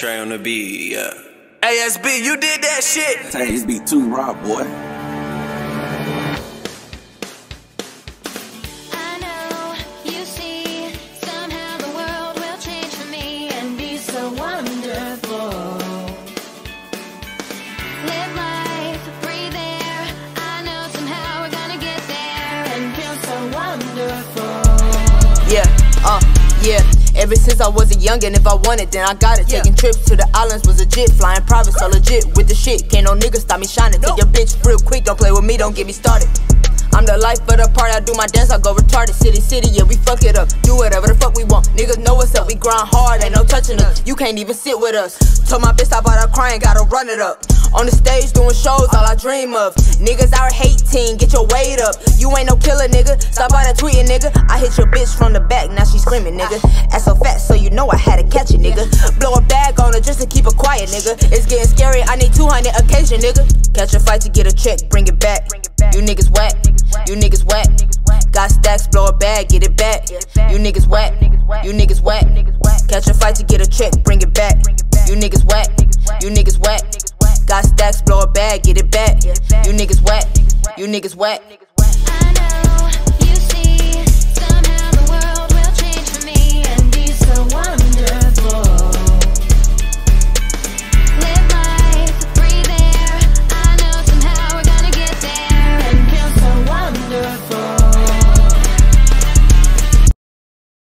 Trey on the beat, yeah. ASB, you did that shit. Hey, this be too raw, boy. I know you see somehow the world will change for me and be so wonderful. Live life, breathe air. I know somehow we're gonna get there and feel so wonderful. Yeah, uh, yeah. Ever since I was a youngin', if I wanted, then I got it. Taking trips to the islands was legit. Flying private, so legit with the shit. Can't no nigga stop me shining. Take your bitch real quick, don't play with me, don't get me started. I'm the life of the party, I do my dance, I go retarded. City, city, yeah, we fuck it up. Do whatever the fuck we want. Niggas know what's up, we grind hard, ain't no touching us. You can't even sit with us. Told my bitch stop out of crying, gotta run it up. On the stage doing shows, all I dream of. Niggas hate team, get your weight up. You ain't no killer, nigga. Stop out of tweeting, nigga. I hit your bitch from the back, now she screaming, nigga. Ass so fat, so you know I had to catch it, nigga. Blow a bag on her just to keep her quiet, nigga. It's getting scary, I need 200 occasion, nigga. Catch a fight to get a check, bring it back. You niggas whack, you niggas whack. Got stacks, blow a bag, get it back. You niggas whack, you niggas whack. Catch a fight to get a check, bring it back. You niggas whack, whack. Blow a bag, get it back. You niggas whack, you niggas whack.